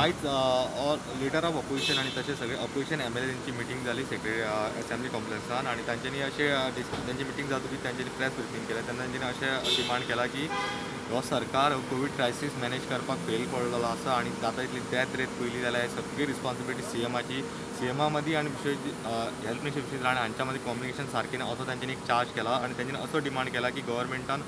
आयज all leader of opposition आनी तशें सगळे ऑपोजिशन एम एल एंची मिटींग जाली सेक्रेटरी असेंब्ली कॉम्प्लेक्सान आनी तांच्यांनी अशें तांची मिटींग जातकीर तांच्यांनी प्रेस ब्रिफींग केलें. तेन्ना तांच्यांनी अशें डिमांड केला की हो सरकार कोवीड क्रायसीस मॅनेज करपाक फेल पडलेलो आसा आनी जाता इतली डेथ रेट पयली जाल्यार सगळी रिस्पॉन्सिबिलिटी सी एमाची सी एमा मदीं आनी विशय हेल्थ मिनिस्टर विशय आनी हांच्या मदीं कॉम्युनिकेशन सारकें असो तांच्यांनी एक चार्ज केला आनी तांच्यांनी असो डिमांड केला की गव्हर्मेंटान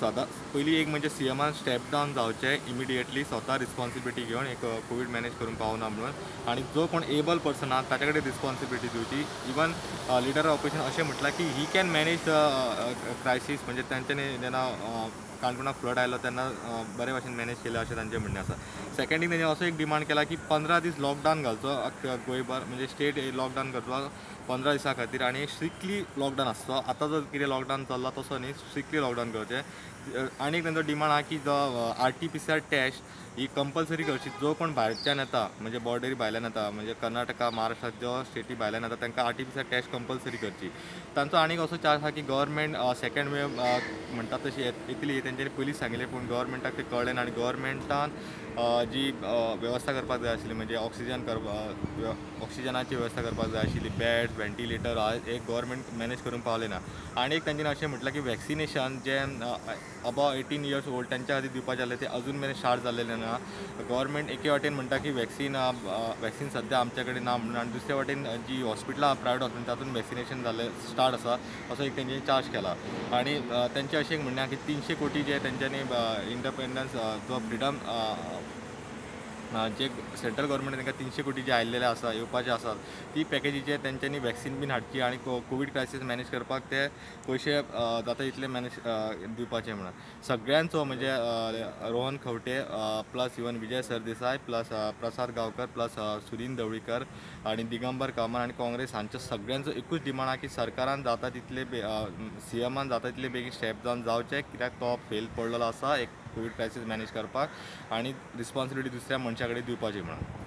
सदांच पयलीं एक म्हणजे सी एमान स्टेप डावन जावचें इमिडिएटली स्वता रिस्पॉन्सिबिलिटी घेवन एक कोवीड मॅनेज करूंक पावना म्हणून. आनी जो कोण एबल पर्सन आहा ताचे कडेन रिस्पॉन्सिबिलिटी दिवची इवन लिडर ऑपोजिशन अशें म्हटलां की he can manage the crisis म्हणजे तांच्यानी जेन्ना काणकोणाक फ्लड आयलो तेन्ना बरे भशेन मॅनेज केलें अशें तांचें म्हणणें आसा सेकंडीक तेणें असो एक डिमांड केला की पंदरा दीस लॉकडावन घालचो गोंयभर म्हणजे स्टेट लॉकडावन करचो पंदरा दिसां खातीर आनी स्ट्रिक्टली लॉकडावन आसचो आतां जो कितें लॉकडावन चल्ला तसो न्ही. स्ट्रिक्टली लॉकडावन करचें आनीक तांचो डिमांड आहा की जो R T P C R test ही कंपल्सरी करची जो कोण भायरच्यान येता म्हणजे बॉर्डरी भायल्यान येता म्हणजे कर्नाटका महाराष्ट्रात जो स्टेटी भायल्यान येता तांकां R T P C R test compulsory करची तांचो आनीक असो चार्ज आहा की गव्हर्मेंट सेकंड वेव म्हणटा तशी येत- येतली तेंच्यांनी पयलींच सांगिल्लें पूण गव्हर्मेंटाक तें कळ्ळें ना आनी गव्हर्मेंटान जी वेवस्था करपाक जाय आशिल्ली म्हणजे ऑक्सिजन करपाक ऑक्सिजनाची वेवस्था करपाक जाय आशिल्ली बॅड व्हेंटिलेटर एक गव्हर्मेंट मॅनेज करूंक पावलें ना. आनी एक तांच्यानी अशें म्हटलां की वॅक्सिनेशन जे अबाव एटीन इयर्स ओल्ड तांच्या खातीर दिवपाचें आसलें तें अजून मेरेन स्टार्ट जाल्लेलें ना. गव्हर्मेंट एके वाटेन म्हणटा की वॅक्सिन वॅक्सिन सद्या आमचे कडेन ना म्हणून. आनी दुसरे वाटेन जी हॉस्पिटलां प्रायवेट हॉस्पिटल तातूंत वॅक्सिनेशन जाल्लें स्टार्ट आसा असो एक तेंच्यानी चार्ज केला. आनी तेंचें अशें म्हणणें आहा की तिनशे कोटी जे तेंच्यांनी इंडिपेंडन्स जो फ्रिडम जे सेंट्रल गव्हर्मेंट तांकां तिनशे कोटी जे आयिल्ले आसा येवपाचे आसात ती पॅकेजीचे तेंच्यांनी वॅक्सिन बीन हाडची आनी कोवीड क्रायसीस मॅनेज करपाक ते पयशे जाता इतले मॅनेज दिवपाचे म्हणून. सगळ्यांचो म्हणजे Rohan Khaunte plus even Vijay Sardesai plus Prasad Gaonkar plus Sudin Dhavalikar आनी दिगंबर कामत आनी काँग्रेस हांचो सगळ्यांचो एकूच डिमांड आहा की सरकारान जाता तितले सी एमान जाता तितले बेगीन स्टेप जावन जावचे कित्याक तो फेल पडलेलो आसा एक कोवीड क्रायसीस मॅनेज करपाक आनी रिस्पॉन्सिबिलिटी दुसऱ्या मनशा कडेन दिवपाची म्हणून.